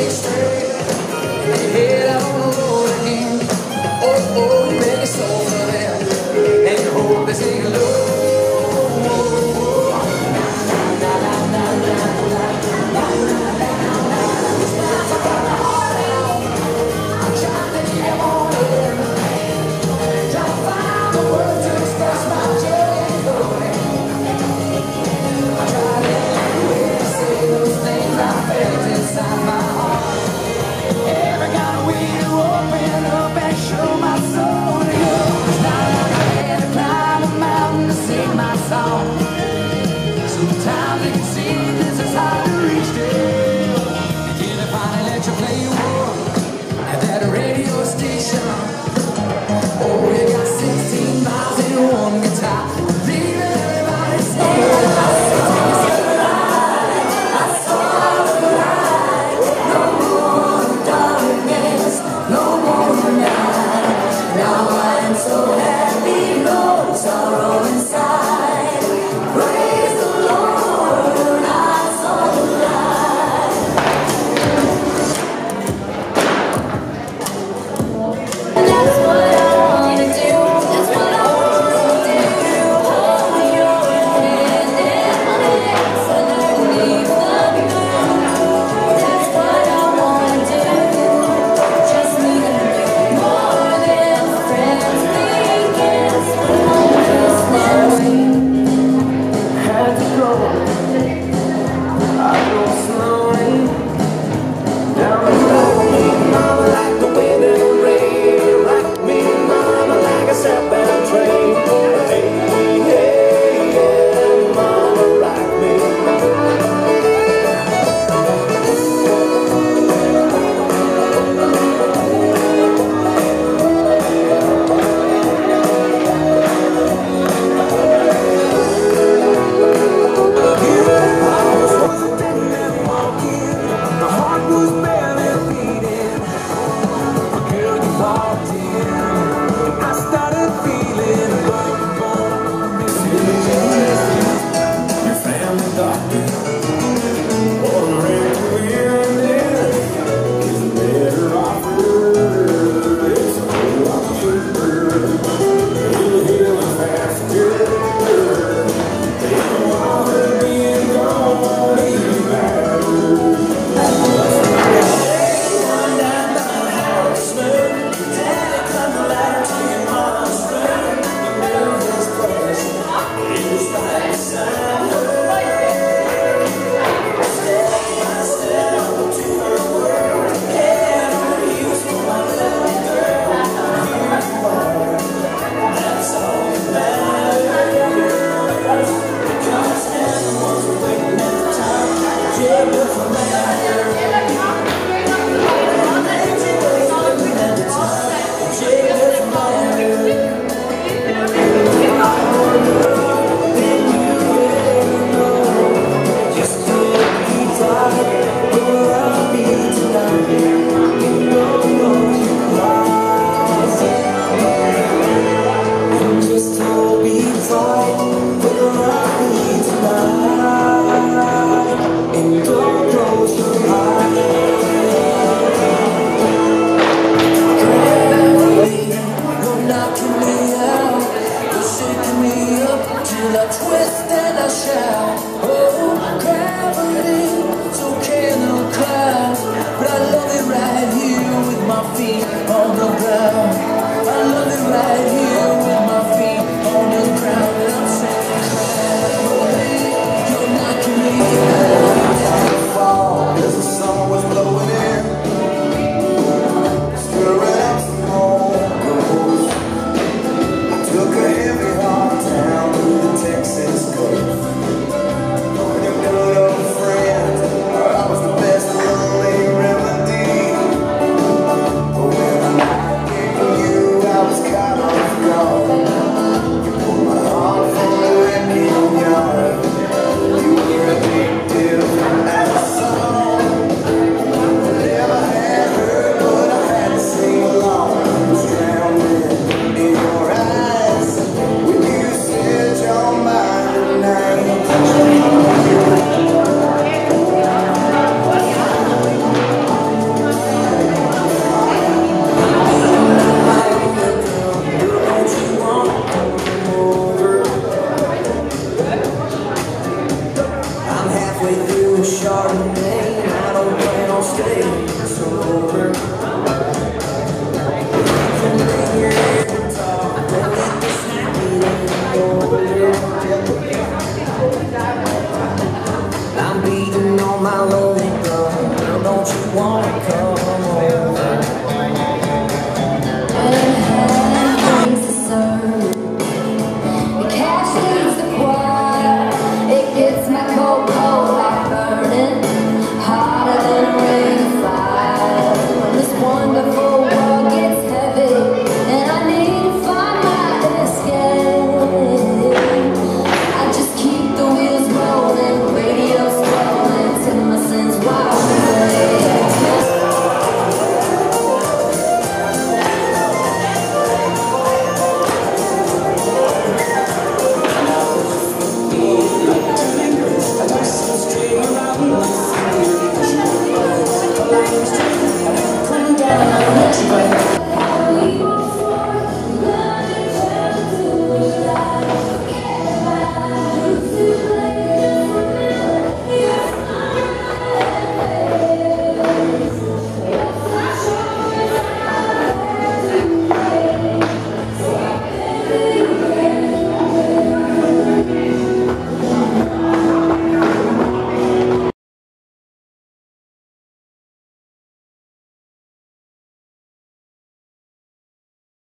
take straight.